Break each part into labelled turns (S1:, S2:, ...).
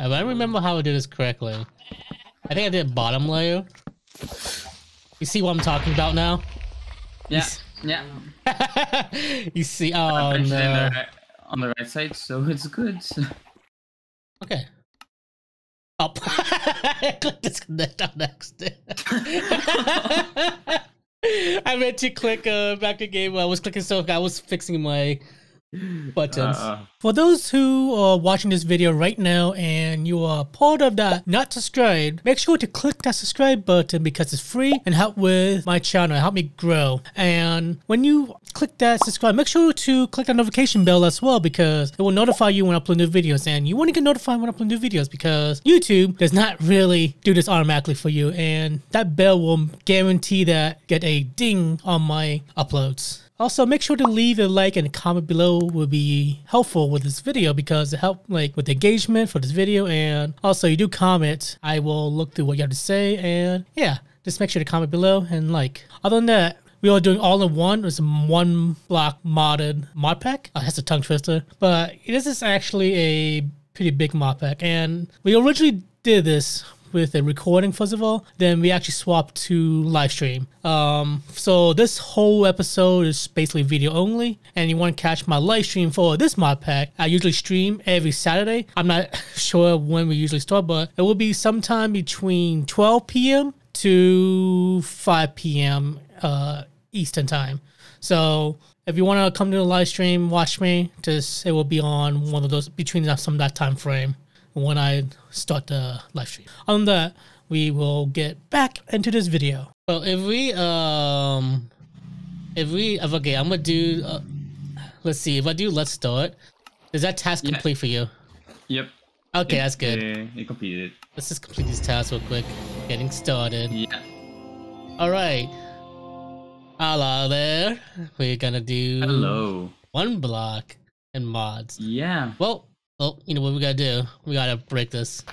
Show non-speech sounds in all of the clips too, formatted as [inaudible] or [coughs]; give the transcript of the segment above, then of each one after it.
S1: I don't remember how I did this correctly. I think I did bottom layer. You see what I'm talking about now?
S2: Yeah, yeah. [laughs]
S1: you see? Oh no.
S2: the right- on the right side, so it's good.
S1: Okay. Up. [laughs] I click disconnect on [laughs] accident. I meant to click uh, back to game. I was clicking so I was fixing my buttons.
S2: Uh,
S3: For those who are watching this video right now and you are part of that not subscribed, make sure to click that subscribe button because it's free and help with my channel, help me grow. And when you click that subscribe, make sure to click the notification bell as well because it will notify you when I upload new videos. And you want to get notified when I upload new videos because YouTube does not really do this automatically for you. And that bell will guarantee that get a ding on my uploads. Also, make sure to leave a like and a comment below will be helpful with this video because it help like with the engagement for this video. And also, you do comment, I will look through what you have to say. And yeah, just make sure to comment below and like. Other than that, we are doing all in one. It's one block modded mod pack. Uh, oh, that's a tongue twister, but this is actually a pretty big mod pack. And we originally did this with a recording first of all then we actually swapped to live stream. Um so this whole episode is basically video only and you want to catch my live stream for this mod pack. I usually stream every saturday. I'm not [laughs] sure when we usually start but it will be sometime between 12 p.m to 5 p.m uh eastern time. So if you want to come to the live stream watch me just it will be on one of those between some that time frame when I start the live stream. On that, we will get back into this video.
S1: Well, if we um, if we if- okay, I'm gonna do. Uh, let's see. If I do, let's start. Is that task
S2: Yeah.
S1: complete for you?
S2: yep.
S1: Okay, that's good.
S2: Uh, you completed.
S1: Let's just complete these tasks real quick. Getting started.
S2: Yeah.
S1: All right. Hello there. We're gonna do
S2: Hello.
S1: one block and mods.
S2: Yeah.
S1: Well, well, you know what we gotta do? We gotta break this.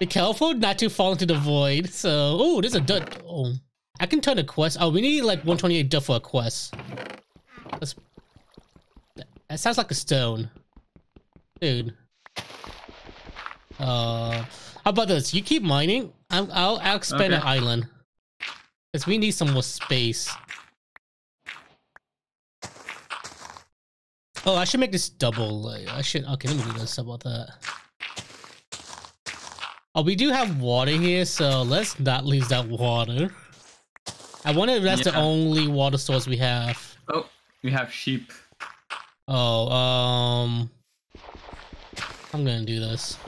S1: Be careful not to fall into the void. So, oh, there's a dirt. Oh, I can turn a quest. Oh, we need like 128 dirt for a quest. That's, that sounds like a stone, dude. Uh, how about this? You keep mining. I'm, I'll, I'll expand an island. Cause we need some more space. Oh, I should make this double. I should. Okay, let me do this. How about that? Oh, we do have water here, so let's not lose that water. I wonder if that's the only water source we have.
S2: Oh, we have sheep.
S1: Oh, um, I'm gonna do this.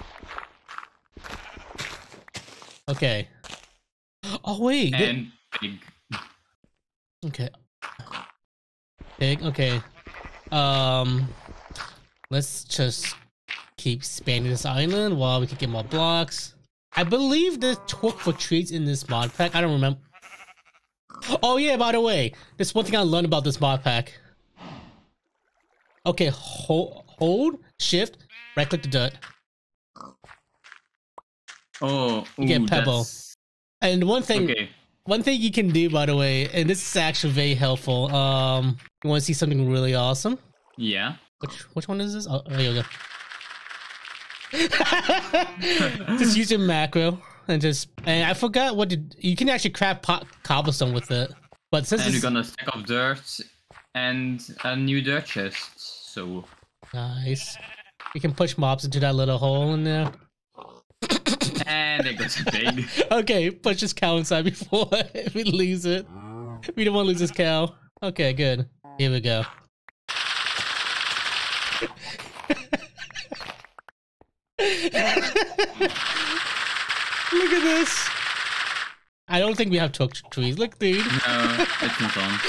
S1: Okay. Oh wait.
S2: and pig.
S1: Okay. Pig. Okay. Um, let's just keep expanding this island while we can get more blocks. I believe there's torque for trees in this mod pack. I don't remember. Oh yeah, by the way, there's one thing I learned about this mod pack. Okay, hold, hold, shift, right click the dirt.
S2: Oh,
S1: You get pebble.
S2: that's-
S1: And one thing,
S2: Okay.
S1: One thing you can do, by the way, and this is actually very helpful. Um, you want to see something really awesome?
S2: Yeah.
S1: Which which one is this? Oh, there you go. [laughs] just use your macro and just and I forgot what did you can actually craft pot, cobblestone with it. But since
S2: And we're gonna stack up dirt and a new dirt chest. So
S1: nice, you can push mobs into that little hole in there.
S2: And there goes a pig. [laughs]
S1: Okay, push this cow inside before [laughs] we lose it. Oh. We don't want to lose this cow. Okay, good. Here we go. [laughs] Look at this. I don't think we have took trees. Look, dude.
S2: No, it's not on.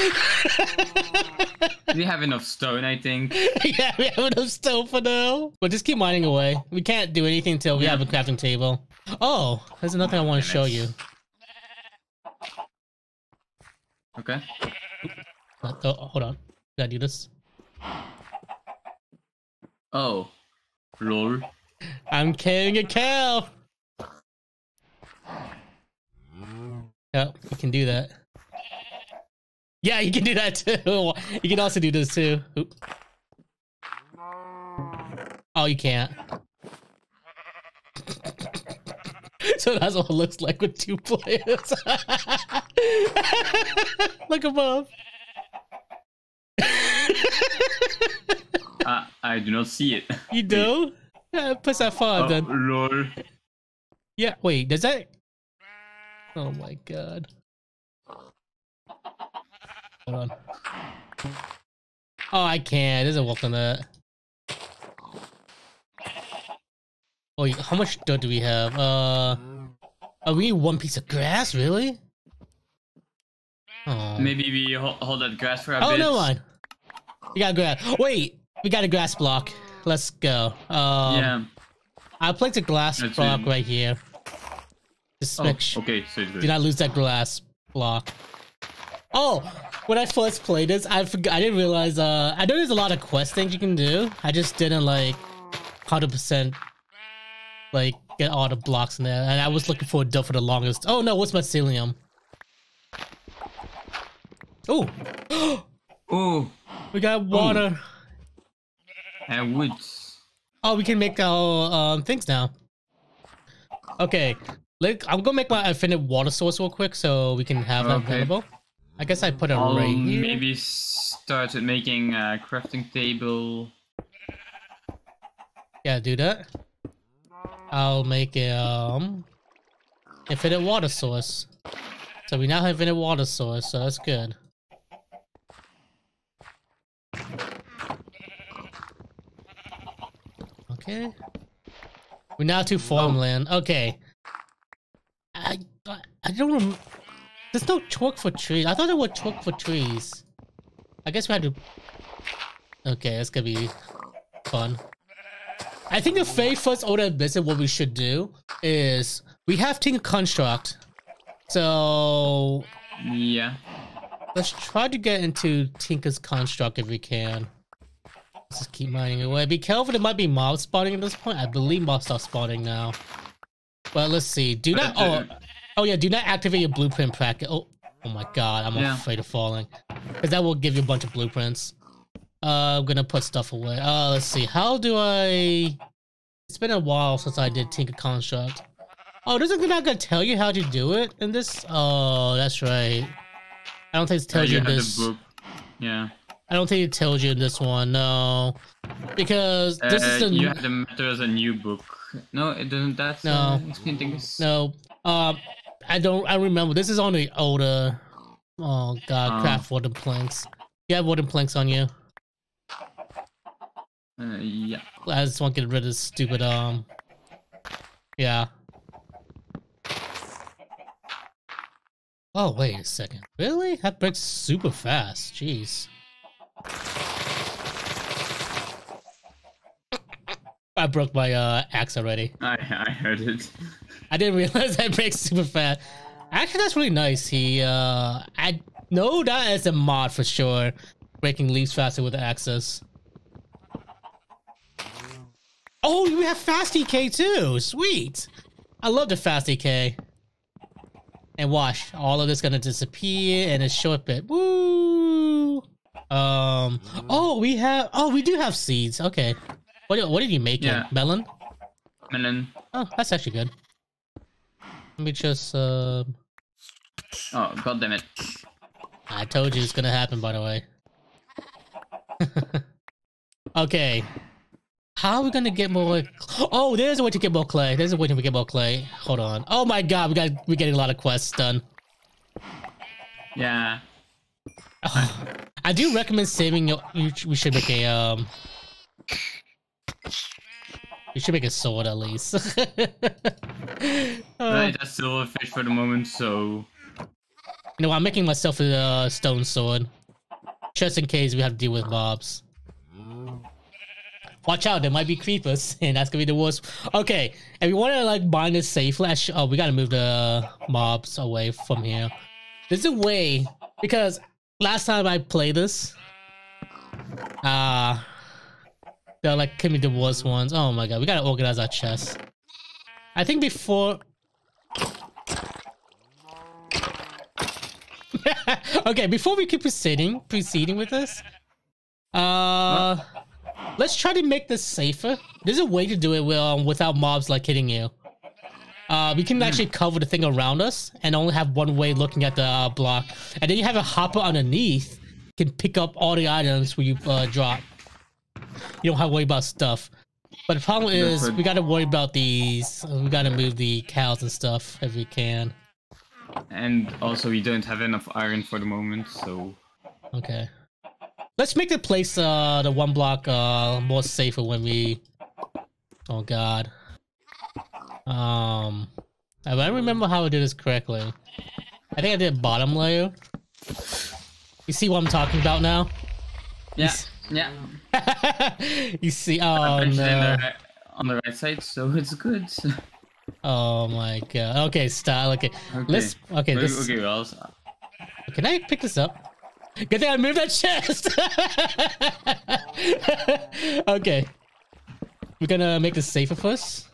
S2: We have enough stone, I think.
S1: yeah, we have enough stone for now. But just keep mining away. We can't do anything until we
S2: Yeah.
S1: have a crafting table. Oh, there's another thing I want to show you.
S2: Okay.
S1: Oh, hold on. Gotta do this.
S2: Oh. Lol.
S1: I'm carrying a cow. Yep, you can do that. Yeah, you can do that too. [laughs] You can also do this too. Oop. Oh, you can't. So [laughs] that's what it looks like with two players. [laughs] Look above.
S2: Uh, I do not see it.
S1: You do? Yeah, push that far
S2: Oh,
S1: then.
S2: lol.
S1: Yeah, wait, does that? Oh my god. Hold on. Oh, I can't. There's a walk on that. Oh, how much dirt do we have? Uh, oh, we need one piece of grass, really?
S2: Maybe we ho- hold that grass for a
S1: oh
S2: bit.
S1: no one. We got grass. Wait, we got a grass block. Let's go. Um,
S2: Yeah.
S1: I'll place a glass
S2: That's
S1: block
S2: it.
S1: right here. Just
S2: Oh,
S1: make sure.
S2: okay, so it's good.
S1: Do not lose that glass block. Oh, when I first played this, I forgot. I didn't realize. Uh, I know there's a lot of quest things you can do. I just didn't like hundred percent like get all the blocks in there, and I was looking for a duck for the longest. Oh no, what's mycelium? Oh,
S2: Oh, [gasps]
S1: we got water.
S2: and woods.
S1: Oh, we can make our um, things now. Okay, let, I'm gonna make my infinite water source real quick so we can have that
S2: Okay.
S1: available. I guess I put it
S2: I'll
S1: right here.
S2: maybe start making a crafting table.
S1: Yeah, do that. I'll make a um infinite water source. So we now have infinite water source, so that's good. Okay. We're now to farmland. Okay. I I don't rem- There's no chalk for trees. I thought there were chalk for trees. I guess we had to. Okay, that's gonna be fun. I think the very first order of business, what we should do is we have Tinker Construct. So
S2: Yeah.
S1: let's try to get into Tinker's Construct if we can. Let's just keep mining away. Be careful, there might be mob spawning at this point. I believe mobs are spawning now. But let's see. Do not. Uh, oh, oh yeah. Do not activate your blueprint packet. Oh, oh my god. I'm
S2: Yeah.
S1: afraid of falling, because that will give you a bunch of blueprints. Uh, I'm gonna put stuff away. Uh, let's see. How do I? It's been a while since I did Tinker Construct. Oh, doesn't it not gonna tell you how to do it in this? Oh, that's right. I don't think it tells
S2: you
S1: you this.
S2: Yeah.
S1: I don't think it tells you in this one. No, because this
S2: uh,
S1: is the
S2: you have the matter as a new book. No, it doesn't. That's
S1: No.
S2: uh.
S1: No, um, I don't. I remember this is on the older. Oh God,
S2: Oh.
S1: craft wooden planks. You have wooden planks on you.
S2: Uh, yeah.
S1: I just want to get rid of this stupid. Um. Yeah. Oh wait a second. Really? That breaks super fast. Jeez. I broke my uh axe already.
S2: I I heard it.
S1: I didn't realize [laughs] that breaks super fast. Actually, that's really nice. He, uh, I know that is a mod for sure. Breaking leaves faster with access. Oh, we have fast EK too. Sweet. I love the fast EK. And watch, all of this gonna disappear in a short bit. Woo! Um. Oh, we have. Oh, we do have seeds. Okay. What? What did you make?
S2: Yeah.
S1: It? Melon.
S2: Melon.
S1: Oh, that's actually good. Let me just, uh,
S2: Oh god damn it.
S1: I told you it's gonna happen, by the way. [laughs] okay. How are we gonna get more? Oh, there's a way to get more clay. There's a way to get more clay. Hold on. Oh my god, we got we're getting a lot of quests done.
S2: Yeah. [sighs]
S1: I do recommend saving your. you We should make a um. We should make a sword at least. [laughs] Uh,
S2: Right, that's silverfish for the moment, so
S1: You know, I'm making myself a uh, stone sword. Just in case we have to deal with mobs. Watch out, there might be creepers, [laughs] and that's gonna be the worst. Okay, if we want to like bind this safe flash, oh, we gotta move the mobs away from here. There's a way because last time I played this, uh they're like be the worst ones. Oh my god, we gotta organize our chests. I think before [laughs] okay, before we keep proceeding, proceeding with this, uh, let's try to make this safer. There's a way to do it with, um, without mobs like hitting you. uh, we can actually cover the thing around us and only have one way looking at the uh, block. And then you have a hopper underneath can pick up all the items where you uh, drop. You don't have to worry about stuff. But the problem is we got to worry about these. We got to move the cows and stuff if we can.
S2: And also, we don't have enough iron for the moment, so
S1: Okay. Let's make the place, uh, the one block, uh, more safer when we. Oh God. Um, I don't remember how I did this correctly. I think I did bottom layer. You see what I'm talking about now?
S2: yeah, yeah. [laughs]
S1: you see? Oh
S2: punched it in
S1: no!
S2: on the right side, so it's good.
S1: Oh my God! Okay, stop. Okay,
S2: Okay.
S1: let's. Okay,
S2: okay,
S1: this.
S2: okay, well,
S1: Can I pick this up? Good thing I moved that chest. [laughs] okay. We're gonna make this safer first.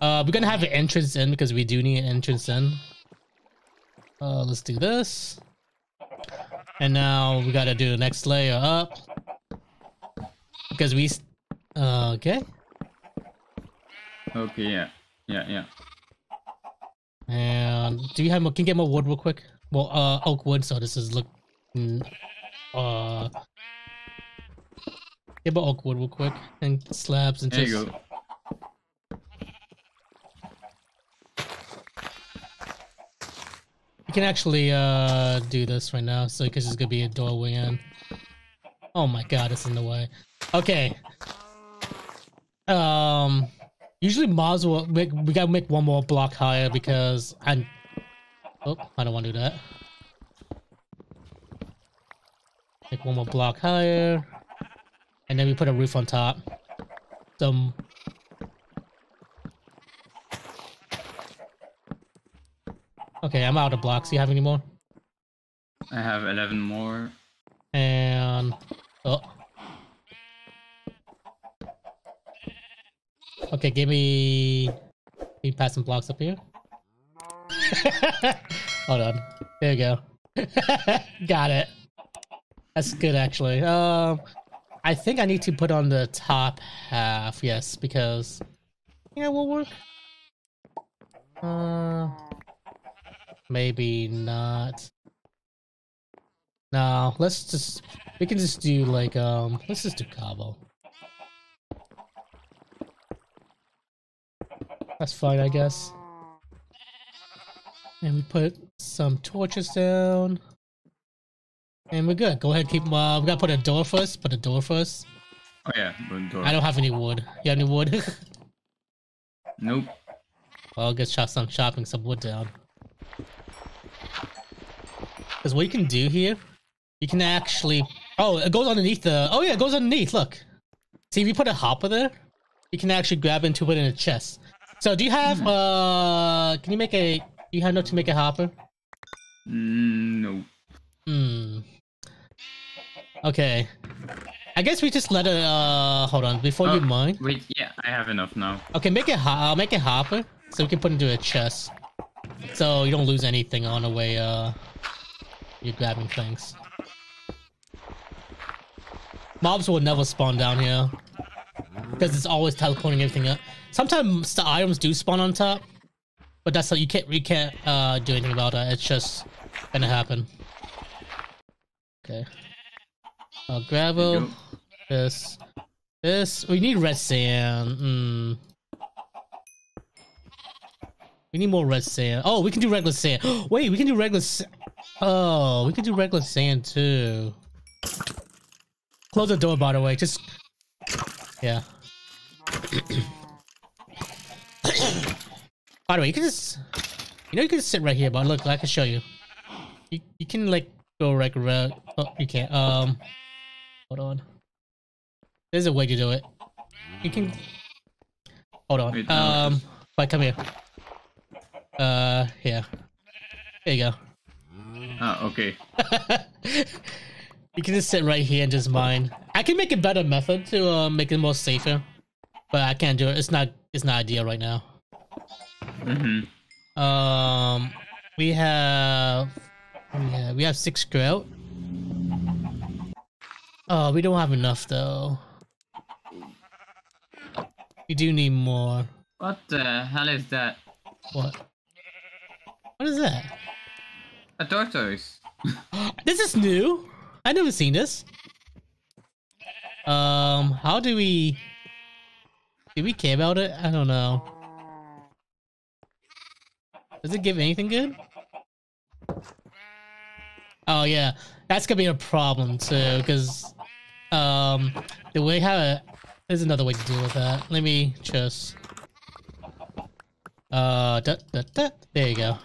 S1: Uh, we're gonna have an entrance in because we do need an entrance in. Uh, let's do this. And now we gotta do the next layer up. Because we... Uh, okay.
S2: okay, yeah, yeah, yeah.
S1: And do you have more? Can you get more wood real quick? Well, uh, oak wood. So this is look. mm, Uh, get more oak wood real quick and slabs and
S2: There
S1: just.
S2: you go.
S1: You can actually uh do this right now, so because there's gonna be a doorway in. Oh my god, it's in the way. Okay. Um, usually mobs will make. We gotta make one more block higher because I. Oh, I don't want to do that. Make one more block higher, and then we put a roof on top. Some. Okay, I'm out of blocks. Do you have any more?
S2: I have 11 more.
S1: And oh. Okay, give me me pass some blocks up here. [laughs] Hold on. There you go. [laughs] Got it. That's good actually. Um I think I need to put on the top half, yes, because yeah, will work. Uh maybe not. No, let's just we can just do like um let's just do Cabo. That's fine, I guess. And we put some torches down. And we're good. Go ahead, keep uh we gotta put a door first, put a door first.
S2: Oh yeah, door.
S1: I don't have any wood. You have any wood? [laughs]
S2: Nope.
S1: well I'll get shop some chopping some wood down. Because what you can do here, you can actually Oh, it goes underneath the oh yeah, it goes underneath, look. See if you put a hopper there, you can actually grab into it in a chest. So do you have uh can you make a do you have enough to make a hopper?
S2: Mm, no.
S1: Hmm. Okay. I guess we just let it uh hold on before you
S2: Oh.
S1: mine.
S2: Wait, yeah, I have enough now.
S1: Okay, make it I'll make it hopper so we can put it into a chest. So you don't lose anything on the way uh you're grabbing things. Mobs will never spawn down here. Because it's always teleporting everything up. Sometimes the items do spawn on top. But that's how you can't we can't uh do anything about that. It's just gonna happen. Okay. Uh, gravel. This. This. We need red sand. Hmm. We need more red sand. Oh, we can do regular sand. [gasps] Wait, we can do regular sand. Oh, we can do regular sand too. Close the door, by the way. Just. Yeah. [clears throat] [coughs] [coughs] by the way, you can just. You know, you can just sit right here, but look, I can show you. You, you can, like, go right around. Oh, you can't. Um. Hold on. There's a way to do it. You can. Hold on. Um. But come here. Uh. Yeah. There you go.
S2: Ah, okay. [laughs]
S1: you can just sit right here and just mine. I can make a better method to uh, make it more safer, but I can't do it. It's not. It's not ideal right now.
S2: Mm-hmm.
S1: Um, we have. Yeah, we have six grout. Oh, we don't have enough though. We do need more.
S2: What the hell is that?
S1: What? What is that?
S2: A tortoise. [gasps]
S1: this is new. I never seen this. Um, how do we? Do we care about it? I don't know. Does it give anything good? Oh yeah, that's gonna be a problem too, because um, the way how it, there's another way to deal with that. Let me just uh, da, da, da. there you go.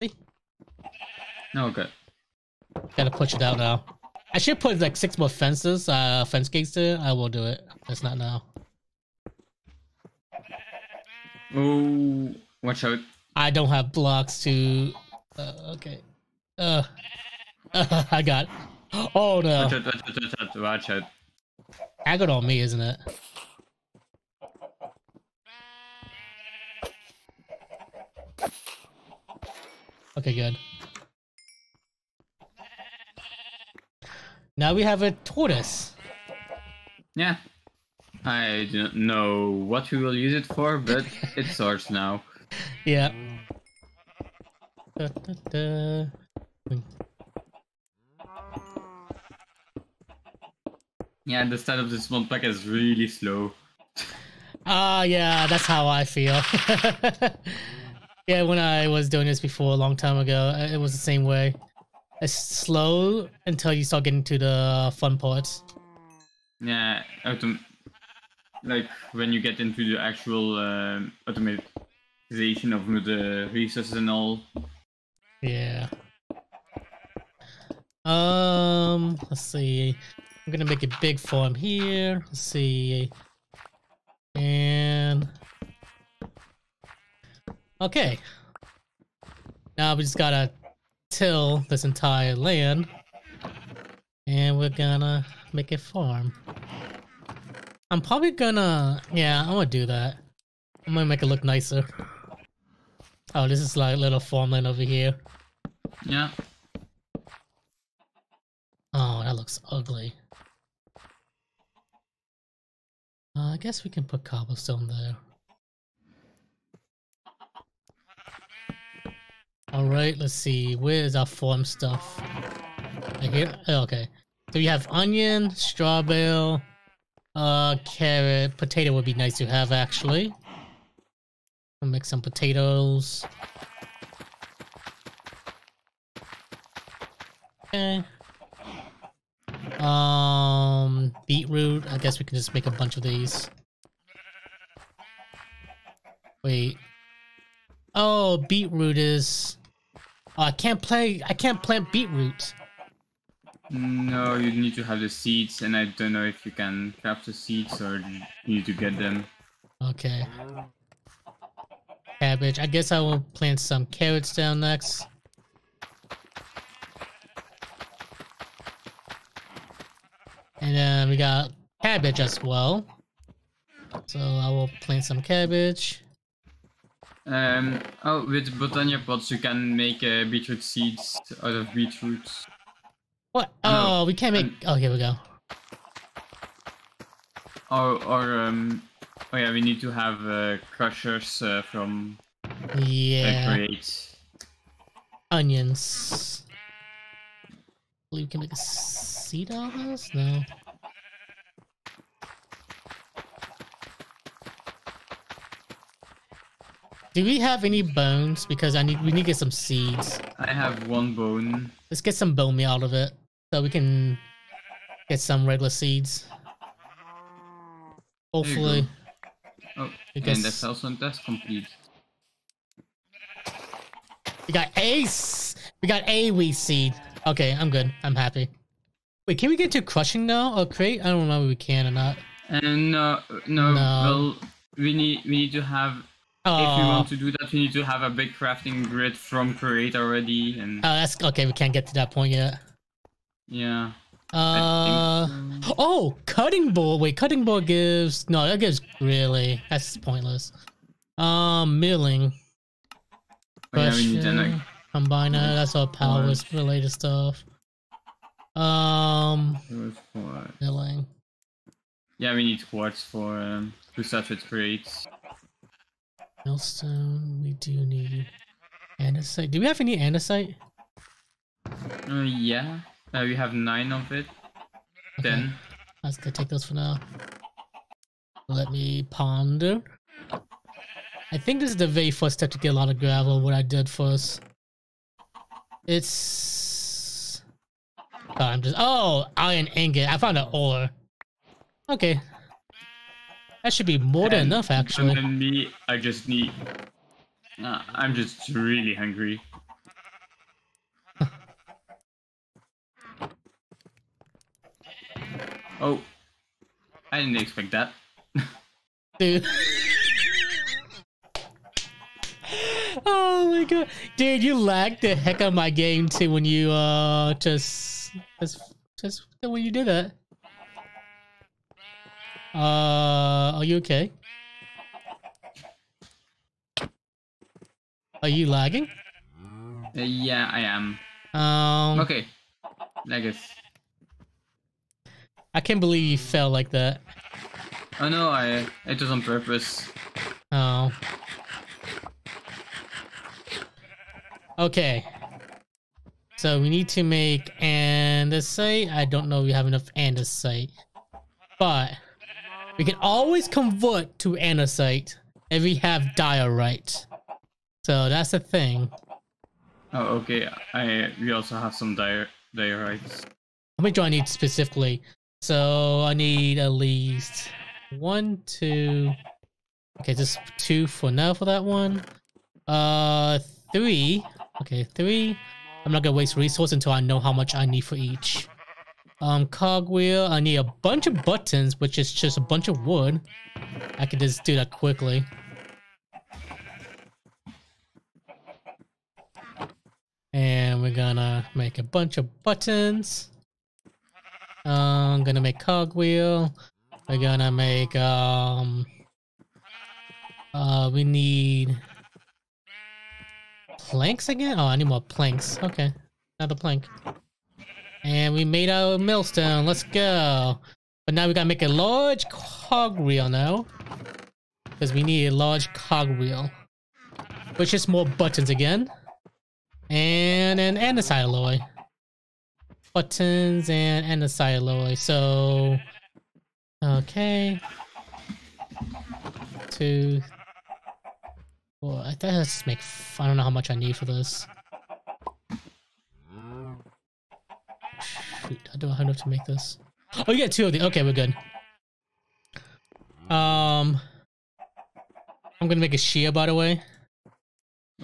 S1: See?
S2: No good.
S1: Gotta push it out now. I should put like six more fences, uh, fence gates there. I will do it. It's not now.
S2: Oh, watch out.
S1: I don't have blocks to. Uh, okay. Uh, uh, [laughs] I got. Oh no!
S2: Watch out, watch out, watch out, watch out.
S1: Agate on me, isn't it? Okay, good. Now we have a tortoise.
S2: Yeah. I don't know what we will use it for, but it's ours now.
S1: Yeah. Da, da, da.
S2: Yeah, the start of this one pack is really slow.
S1: Ah, yeah, that's how I feel. [laughs] yeah, when I was doing this before a long time ago, uh, it was the same way. It's slow until you start getting to the fun parts.
S2: Yeah, autom- like when you get into the actual um, automatization of the resources and all.
S1: Yeah. Um, let's see. I'm gonna make a big farm here. Let's see. And okay. Now we just gotta till this entire land. And we're gonna make a farm. I'm probably gonna yeah, I'm gonna do that. I'm gonna make it look nicer. Oh, this is like a little farmland over here.
S2: Yeah.
S1: Oh, that looks ugly. Uh, I guess we can put cobblestone there. Alright, let's see. Where's our farm stuff? Right here? Oh, okay. So we have onion, straw bale, uh, carrot, potato would be nice to have actually. I'll make some potatoes. Okay. Um, beetroot. I guess we can just make a bunch of these. Wait. Oh, beetroot is. Oh, I can't play. I can't plant beetroot.
S2: No, you need to have the seeds, and I don't know if you can craft the seeds or you need to get them.
S1: Okay. Cabbage. I guess I will plant some carrots down next. And then we got cabbage as well. So I will plant some cabbage.
S2: Um, oh, with Botany Pots you can make uh, beetroot seeds out of beetroot.
S1: What?
S2: No.
S1: Oh, we can't make. Oh, here we go.
S2: Or, or um, oh yeah, we need to have uh, crushers uh, from uh,
S1: Yeah.
S2: create.
S1: Onions. believe we can make a seed out of this? No. Do we have any bones? Because I need we need to get some seeds.
S2: I have one bone.
S1: Let's get some bone meal out of it so we can get some regular seeds. Hopefully.
S2: Oh, and that's also that's complete.
S1: We got ace. We got a wheat seed. Okay, I'm good. I'm happy. Wait, can we get to crushing now or Create? I don't know if we can or not.
S2: And no, no,
S1: No.
S2: well, we need we need to have if we
S1: Oh,
S2: want to oh. do that, we need to have a big crafting grid from create already, and
S1: oh, that's okay. We can't get to that point yet.
S2: yeah.
S1: Uh,
S2: I think so.
S1: oh, cutting board. Wait, cutting board gives no. That gives really. That's pointless. Um, milling,
S2: Oh, yeah, we need an,
S1: crushing,
S2: like,
S1: combiner. That's all powers related stuff. Um,
S2: it was for-
S1: milling.
S2: yeah, we need quartz for um, start with creates.
S1: Millstone. We do need andesite. Do we have any andesite?
S2: Uh, yeah. Uh, we have nine of it.
S1: Okay.
S2: Then.
S1: I was gonna take those for now. Let me ponder. I think this is the very first step to get a lot of gravel, what I did first. It's... Oh, I'm just... Oh, iron ingot. I found an ore. Okay. That should be more than
S2: And-
S1: enough, actually.
S2: And me, I just need. Uh, I'm just really hungry. Oh, I didn't expect that.
S1: Dude. oh my god. Dude, you lagged the heck out of my game too when you uh just just just when you did that. Uh are you okay? Are you lagging?
S2: Uh, yeah, I am.
S1: Um
S2: Okay, I guess.
S1: I can't believe you fell like that.
S2: Oh no, I it was on purpose.
S1: Oh. Okay. So we need to make andesite. I don't know if we have enough andesite. But we can always convert to andesite if we have diorite. So that's the thing.
S2: Oh, okay. I we also have some dire diorites.
S1: How many do I need specifically? So I need at least one, two. Okay, just two for now for that one. Uh, three. Okay, three. I'm not gonna waste resource until I know how much I need for each. Um, cogwheel. I need a bunch of buttons, which is just a bunch of wood. I can just do that quickly. And we're gonna make a bunch of buttons. Uh, I'm gonna make cogwheel. We're gonna make um. Uh, we need planks again. Oh, I need more planks. Okay, another plank. And we made our millstone. Let's go. But now we gotta make a large cogwheel now, because we need a large cogwheel, which is more buttons again, and an andesite alloy buttons and and a alloy. So okay, two, Well, I think let's just make. I don't know how much I need for this. Shoot, I don't have enough to make this. Oh, you get two of these. Okay, we're good. Um, I'm gonna make a shear, by the way.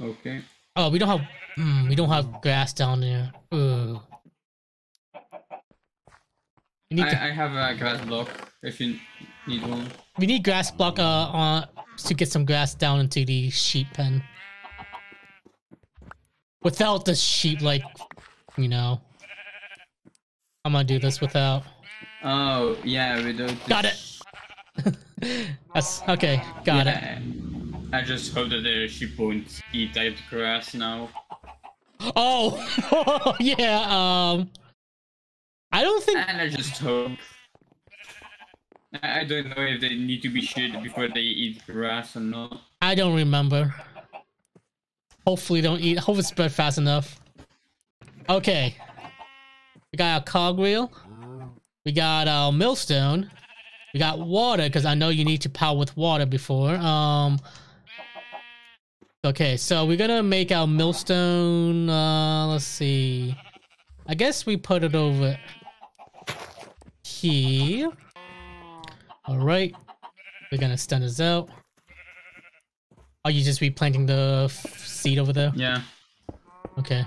S2: Okay.
S1: Oh, we don't have. Mm, we don't have grass down there. Ooh. We need to
S2: I, I have a grass block if you need one.
S1: We need grass block uh, uh to get some grass down into the sheep pen. Without the sheep, like, you know. I'm gonna do this without.
S2: Oh yeah, we do.
S1: Got it. [laughs] That's okay. Got it.
S2: I just hope that the sheep won't eat that grass now.
S1: Oh, [laughs] yeah. Um, I don't think.
S2: And I just hope. I don't know if they need to be shit before they eat grass or not.
S1: I don't remember. Hopefully, don't eat. Hope it's spread fast enough. Okay. We got a cogwheel. We got a millstone. We got water because I know you need to power with water before. Um. Okay, so we're gonna make our millstone. Uh, let's see. I guess we put it over here. All right. We're gonna stun us out. Are you just replanting the f- seed over there?
S2: Yeah.
S1: Okay.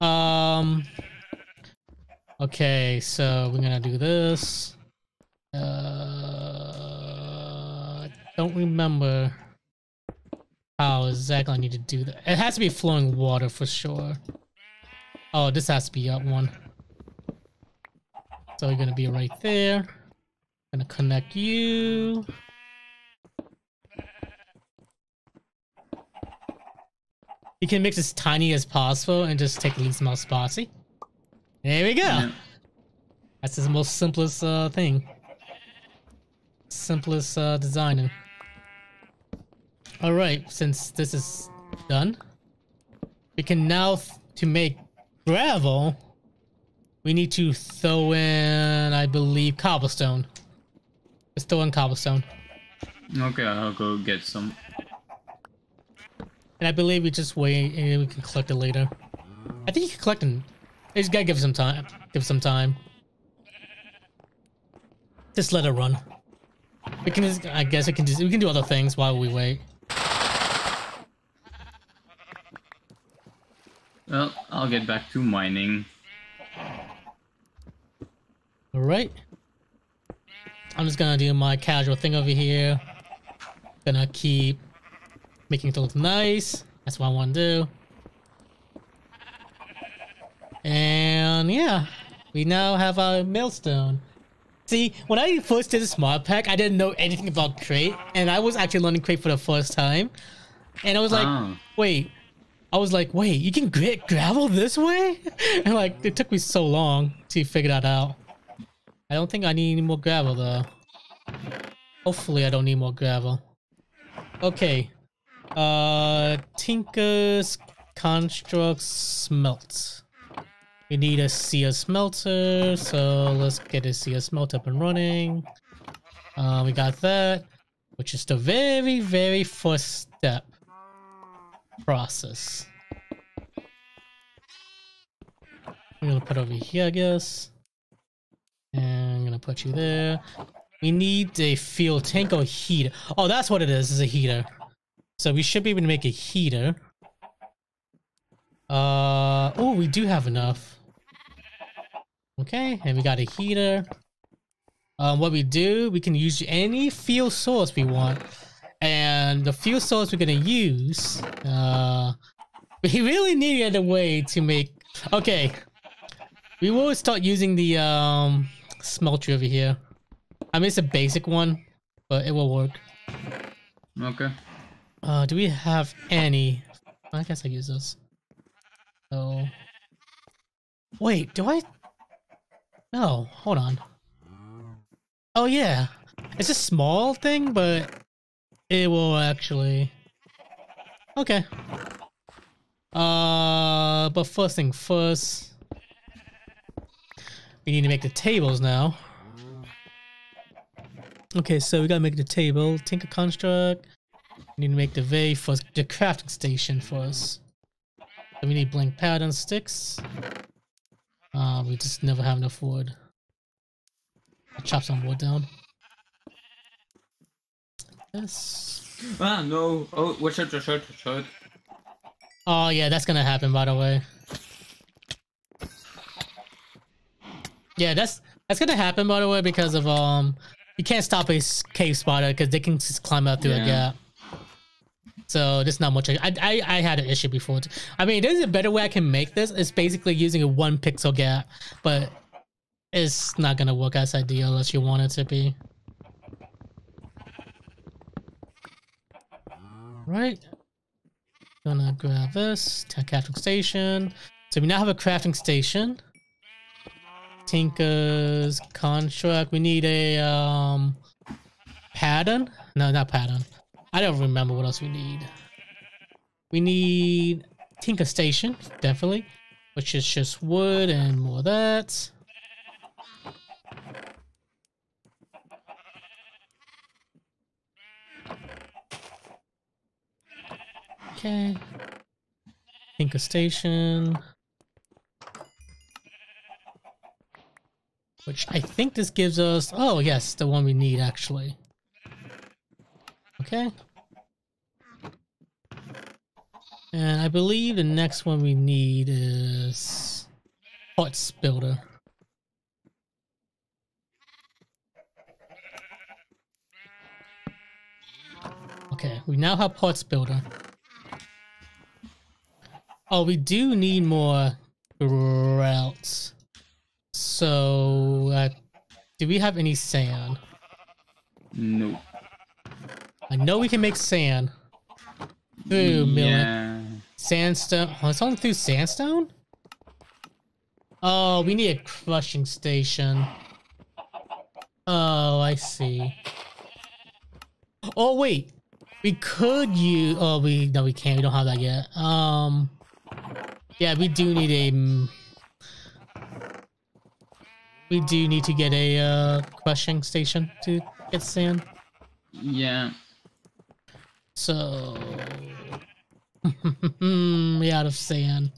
S1: Um. Okay, so we're gonna do this. Uh, don't remember how exactly I need to do that. It has to be flowing water for sure. Oh, this has to be up one. So you're gonna be right there. Gonna connect you. You can mix as tiny as possible and just take the least amount of sparsity. There we go.
S2: Yeah.
S1: That's the most simplest uh, thing. Simplest uh, designing. All right, since this is done, we can now to make gravel. We need to throw in, I believe, cobblestone. Let's throw in cobblestone,
S2: Okay, I'll go get some.
S1: and I believe we just wait and we can collect it later. I think you can collect it. You just gotta give some time. Give some time. Just let it run. We can. Just, I guess we can. Just, we can do other things while we wait.
S2: Well, I'll get back to mining.
S1: All right. I'm just gonna do my casual thing over here. Gonna keep making it look nice. That's what I want to do. And yeah, we now have our millstone. See, when I first did this mod pack, I didn't know anything about Create, and I was actually learning Create for the first time. And I was like,
S2: Ah.
S1: wait. I was like, wait, you can get gravel this way? [laughs] And like, it took me so long to figure that out. I don't think I need any more gravel though. Hopefully I don't need more gravel. Okay. Uh Tinker's constructs smelt. We need a sear smelter, so let's get a sear smelt up and running. Uh, we got that, which is the very, very first step process. I'm gonna put over here, I guess. And I'm gonna put you there. We need a fuel tank or heater. Oh, that's what it is, is a heater. So we should be able to make a heater. Uh, oh, we do have enough. Okay, and we got a heater. Um, what we do, we can use any fuel source we want. And the fuel source we're gonna use, uh, [laughs] we really needed a way to make, okay. We will start using the, um, smelter over here. I mean, it's a basic one, but it will work.
S2: Okay.
S1: Uh, do we have any? I guess I use this. So, wait, do I? No, hold on. Oh yeah, it's a small thing, but it will actually. Okay. Uh, but first thing first, we need to make the tables now. Okay, so we gotta make the table. Tinker construct. We need to make the very first the crafting station first. So we need blank pattern sticks. Uh, we just never have enough wood. I'll chop some wood down. Yes.
S2: Ah, no. Oh, watch out, watch out, watch out.
S1: Oh yeah, that's gonna happen by the way. Yeah, that's that's gonna happen by the way because of um you can't stop a cave spider because they can just climb up through a gap. So there's not much. I, I I had an issue before. I mean, there's a better way I can make this. It's basically using a one pixel gap, but it's not gonna work as ideal unless you want it to be. Right. Gonna grab this crafting station. So we now have a crafting station. Tinker's construct. We need a um pattern. No, not pattern. I don't remember what else we need. We need Tinker Station, definitely, which is just wood and more of that. Okay. Tinker Station. Which I think this gives us... Oh, yes, the one we need, actually. Okay. And I believe the next one we need is... Part Builder. Okay, we now have Part Builder. Oh, we do need more routes. So, uh, do we have any sand?
S2: No.
S1: I know we can make sand. Through milling.
S2: Yeah.
S1: Sandstone. Oh, it's only through sandstone? Oh, we need a crushing station. Oh, I see. Oh, wait. We could use. Oh, we no, we can't. We don't have that yet. Um, yeah, we do need a. mm, We do need to get a uh, crushing station to get sand.
S2: Yeah.
S1: So [laughs] we out of sand.